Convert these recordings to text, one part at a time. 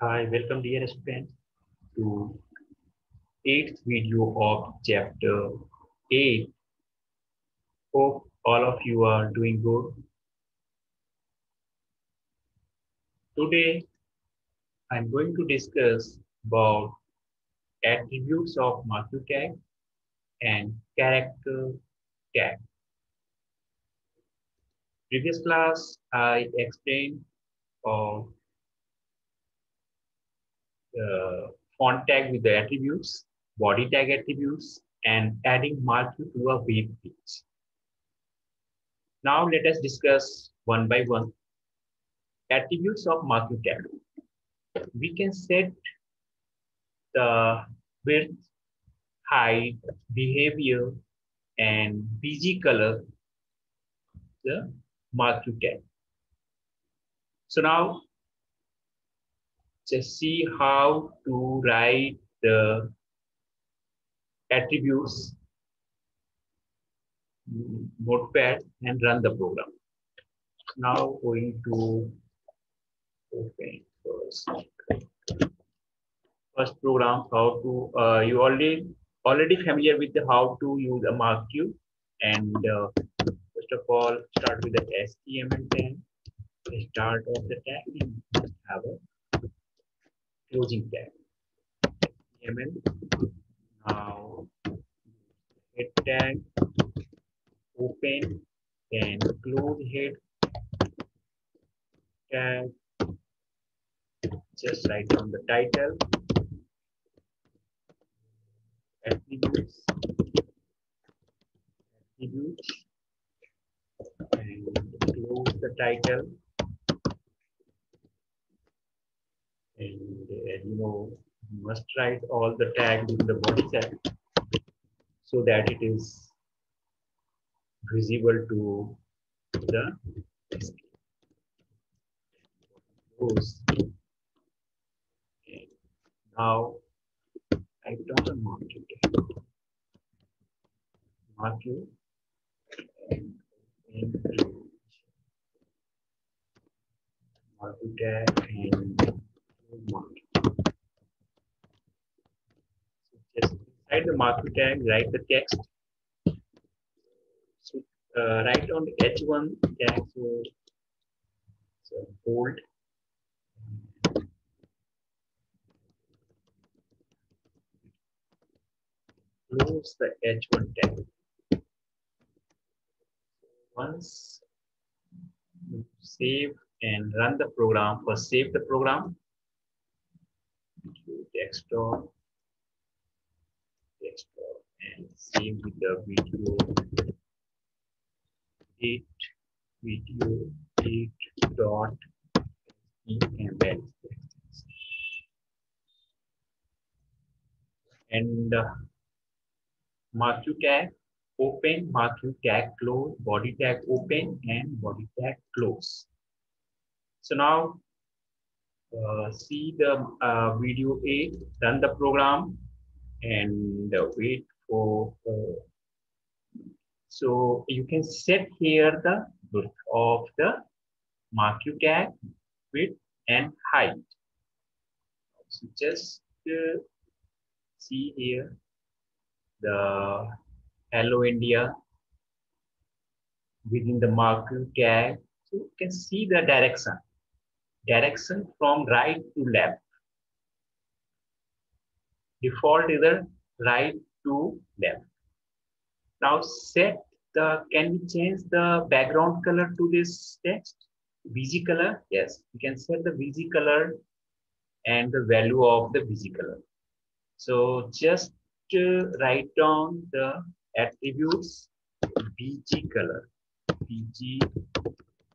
Hi, welcome dear students to eighth video of chapter 8. Hope all of you are doing good. Today, I'm going to discuss about attributes of marquee tag and character tag. Previous class, I explained of uh, font tag with the attributes, body tag attributes, and adding marquee to a web page. Now let us discuss one by one. Attributes of marquee tag. We can set the width, height, behavior, and BG color the marquee tag. So now just see how to write the attributes notepad and run the program. Now going to open first. First program, how to, uh, you already already familiar with the how to use a marquee and uh, first of all start with the HTML10 start of the tag and have a closing tag. HTML. Now head tag, open and close head tag. Just write down the title, attributes, attributes, and close the title. And uh, you know you must write all the tags in the body tag so that it is visible to the now I don't mark it. Mark you and, mark tag and just inside the marquee tag, write the text. So uh, write on the H1 tag, so, so bold. Close the H1 tag. Once save and run the program, first save the program desktop, desktop, and save with the video, eight video eight dot embed and uh, marquee tag open, marquee tag close, body tag open, and body tag close. So now uh, see the uh, video 8, run the program and uh, wait for, so you can set here the width of the marquee tag, width and height. So just uh, see here the Hello India within the marquee tag. So you can see the direction direction from right to left. Default is the right to left. Now set the, can we change the background color to this text? BG color? Yes, we can set the BG color and the value of the BG color. So just uh, write down the attributes BG color. BG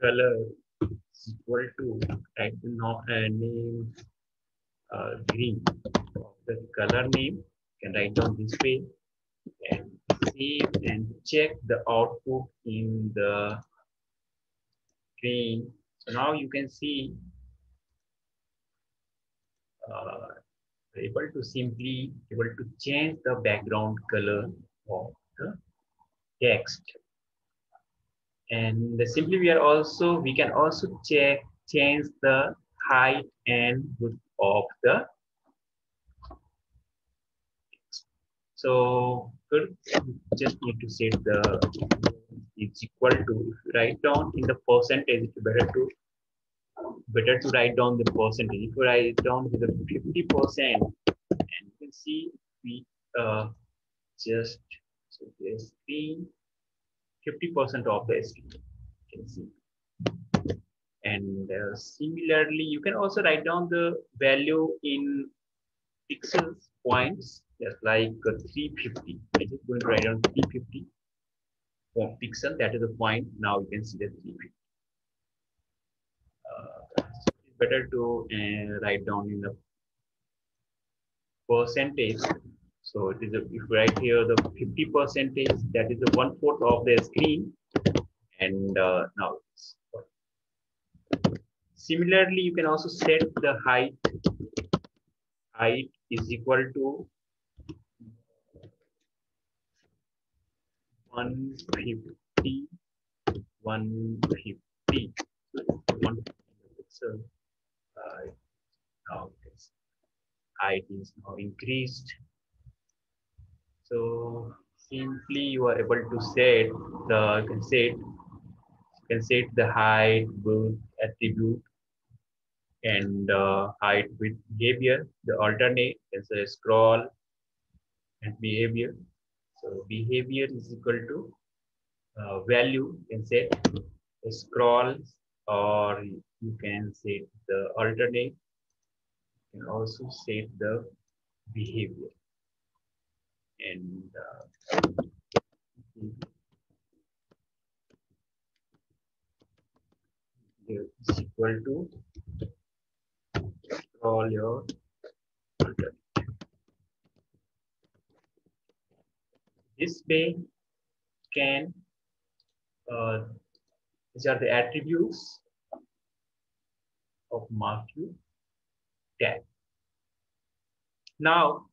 color equal to type the uh, name uh, green the color name you can write down this way. And save and check the output in the screen. So now you can see uh, able to simply able to change the background color of the text and simply we are also we can also check change the height and width of the so good. Just need to set the it's equal to write down in the percentage it's better to better to write down the percentage. If you write down with the 50 percent and you can see we uh just so the screen 50 percent of the you can see and uh, similarly, you can also write down the value in pixels points, just like uh, 350. I just going to write down 350 for pixel. That is the point. Now you can see the 350. Uh, it's better to uh, write down in the percentage. So it is a, if write here the 50 percentage, that is the one fourth of the screen. And uh, now Similarly, you can also set the height. Height is equal to 150, 150, one pixel. Uh, now height is now increased. So simply you are able to set the you can set you can set the height, width, attribute, and uh, height with behavior. The alternate is a scroll and behavior. So behavior is equal to uh, value. You can set scrolls or you can set the alternate. You can also set the behavior. And uh, is equal to all your this way can uh, these are the attributes of marquee tag now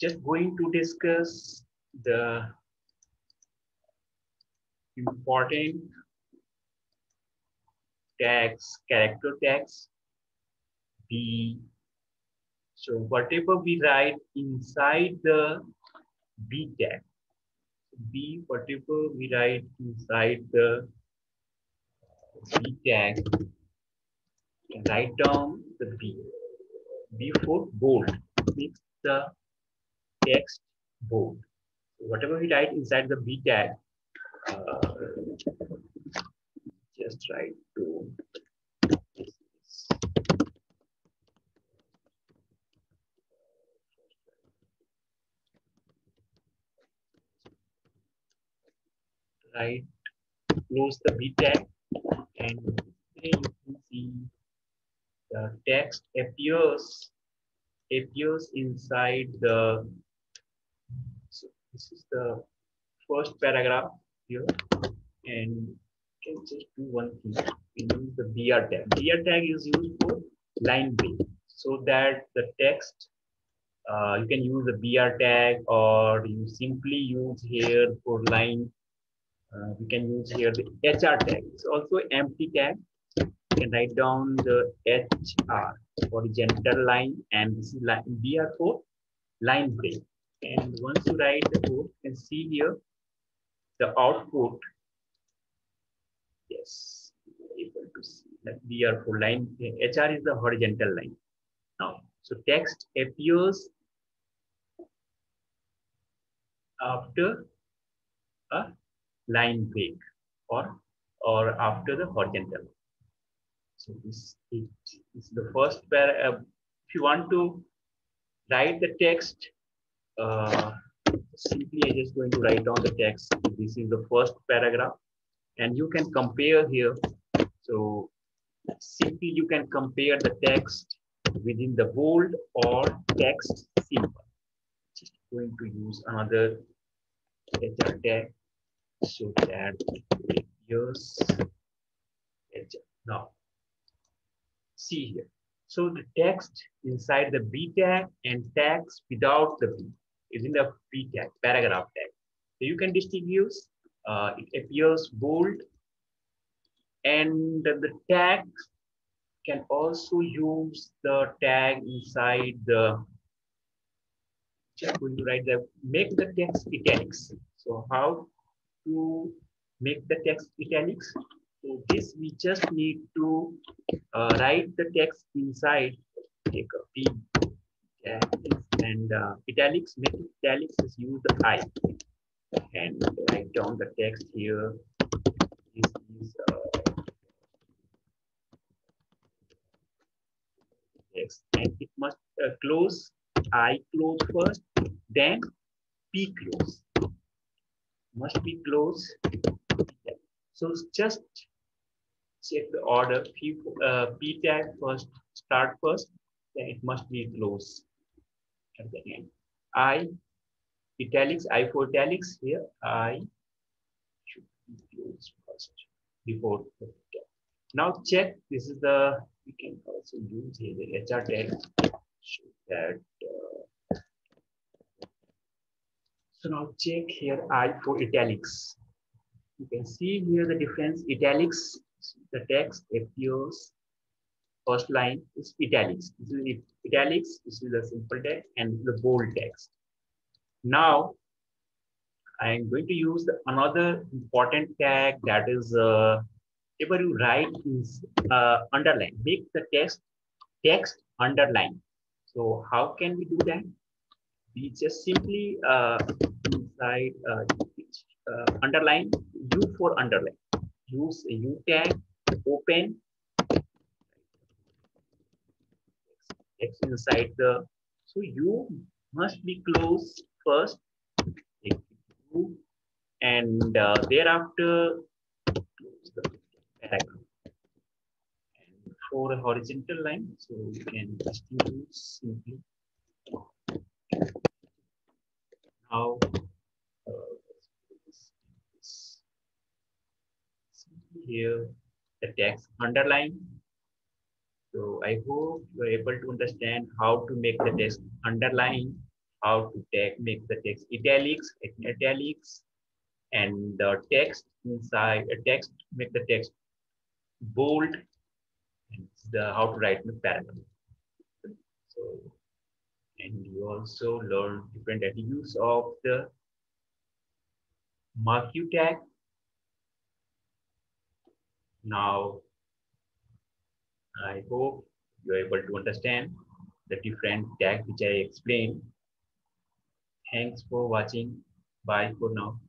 just going to discuss the important tags, character tags, B. So whatever we write inside the B tag, B, whatever we write inside the B tag, write down the B. B for bold, makes the text bold. Whatever we write inside the B tag, uh, just write to right close the b tag and you can see the text appears appears inside the this is the first paragraph here and you can just do one thing we use the br tag br tag is used for line break so that the text uh, you can use the br tag or you simply use here for line uh, we can use here the HR tag. It's also empty tag. You can write down the HR horizontal line and this is line BR for line break. And once you write the code, you can see here the output. Yes, able to see that BR for line. HR is the horizontal line. Now, so text appears after a line break or or after the horizontal. So this is the first pair. Uh, if you want to write the text, simply I just going to write down the text. This is the first paragraph, and you can compare here. So simply you can compare the text within the bold or text simple. Just going to use another HR tag so that use now see here so the text inside the b tag and tags without the b is in the P tag paragraph tag so you can distinguish uh, it appears bold and the tag can also use the tag inside the going to write the make the text italics. So how to make the text italics? So this we just need to uh, write the text inside. Take a P and uh, italics. Make italics is use I and write down the text here. This is uh, text and it must uh, close I close first, then P close. Must be close. So just check the order. P, uh, P tag first, start first, then it must be close at the end. I italics, I for italics here, I should closed first before the. Now check, this is the, we can also use here the HR tag that uh, so now check here I for italics. You can see here the difference italics, the text appears first line is italics. This is italics, this is the simple text and the bold text. Now I am going to use the, another important tag that is uh, whenever you write is uh, underline, make the text text underline. So how can we do that? We just simply uh, inside uh, uh, underline U for underline. Use a U tag, open X inside the. So U must be close first, and uh, thereafter close the paragraph for a horizontal line. So we can distinguish simply. Now, uh, here the text underline. So I hope you are able to understand how to make the text underline, how to make the text italics, italics, and the text inside a text, make the text bold, the how to write the paragraph. So, and you also learn different attributes of the marquee tag. Now, I hope you're able to understand the different tags which I explained. Thanks for watching. Bye for now.